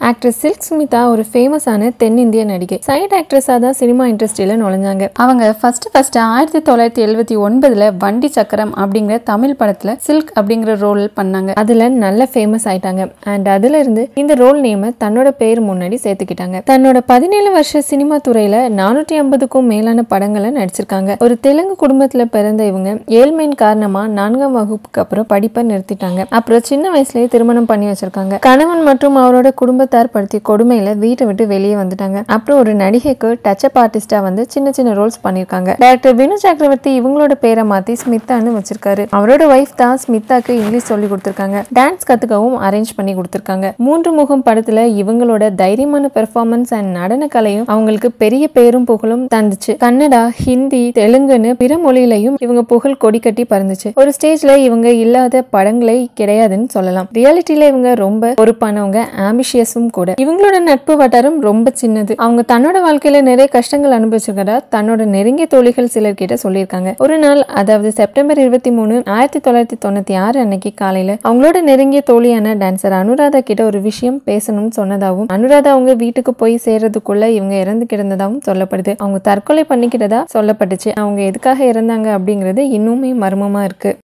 Actress silk Smitha ஒரு ஃபேமஸான தென்னிந்திய நடிகை. சைட் ஆக்ட்ரஸாக தான் சினிமா இண்டஸ்ட்ரியில் நுழைஞ்சாங்க. அவங்க ஃபர்ஸ்ட் ஃபர்ஸ்ட் ஆயிரத்தி தொள்ளாயிரத்தி எழுபத்தி ஒன்பதுல வண்டி சக்கரம் அப்படிங்கிற தமிழ் படத்தில் சில்க் அப்படிங்கிற ரோல் பண்ணாங்க. அதில் நல்ல ஃபேமஸ் ஆயிட்டாங்க. அண்ட் அதுல இருந்து இந்த ரோல் நேமை தன்னோட பேர் முன்னாடி சேர்த்துக்கிட்டாங்க. தன்னோட பதினேழு வருஷ சினிமா துறையில நானூற்றி ஐம்பதுக்கும் மேலான படங்களை நடிச்சிருக்காங்க. ஒரு தெலுங்கு குடும்பத்தில் பிறந்த இவங்க ஏழ்மையின் காரணமாக நான்காம் வகுப்புக்கு அப்புறம் படிப்பை நிறுத்திட்டாங்க. அப்புறம் சின்ன வயசுலேயே திருமணம் பண்ணி வச்சிருக்காங்க. கணவன் மற்றும் அவரோட குடும்ப படுத்திய கொடுமையில வீட்டை விட்டு வெளியே வந்துட்டாங்க. அப்புறம் ஒரு நடிகைக்கு டச் அப் ஆர்டிஸ்டா வந்து சின்ன சின்ன ரோல்ஸ் பண்ணிருக்காங்க டாக்டர் வினு சக்கரவர்த்தி இவங்களோட பேரை மாத்தி ஸ்மித்தான்னு வச்சிருக்காரு. அவரோட ஒய்ஃப் தான் ஸ்மித்தாக்கு இங்கிலீஷ் சொல்லி கொடுத்திருக்காங்க. டான்ஸ் கத்துக்கவும் அரேஞ்ச் பண்ணி கொடுத்திருக்காங்க. மூன்று முகம் படத்துல இவங்களோட தைரியமான பெர்ஃபார்மன்ஸ் அண்ட் நடன கலையும் அவங்களுக்கு பெரிய பேரும் புகழும் தந்துச்சு. கன்னடா ஹிந்தி தெலுங்குன்னு பிற மொழியிலையும் இவங்க புகழ் கொடி கட்டி பறந்துச்சு. ஒரு ஸ்டேஜ்ல இவங்க இல்லாத படங்களே கிடையாதுன்னு சொல்லலாம். ரியாலிட்டியில இவங்க ரொம்ப பொறுப்பானவங்க ஃப்ரெண்ட்ஸும் கூட. இவங்களோட நட்பு வட்டாரம் ரொம்ப சின்னது. அவங்க தன்னோட வாழ்க்கையில நிறைய கஷ்டங்கள் அனுபவிச்சிருக்கதா தன்னோட நெருங்கிய தோழிகள் சிலர் கிட்ட சொல்லியிருக்காங்க. ஒரு நாள் அதாவது செப்டம்பர் இருபத்தி மூணு ஆயிரத்தி தொள்ளாயிரத்தி தொண்ணூத்தி ஆறு அன்னைக்கு காலையில அவங்களோட நெருங்கிய தோழியான டான்சர் அனுராதா கிட்ட ஒரு விஷயம் பேசணும்னு சொன்னதாகவும் அனுராதா அவங்க வீட்டுக்கு போய் சேர்றதுக்குள்ள இவங்க இறந்து கிடந்ததாகவும் சொல்லப்படுது. அவங்க தற்கொலை பண்ணிக்கிட்டதா சொல்லப்பட்டுச்சு. அவங்க எதுக்காக இறந்தாங்க அப்படிங்கிறது இன்னுமே மர்மமா இருக்கு.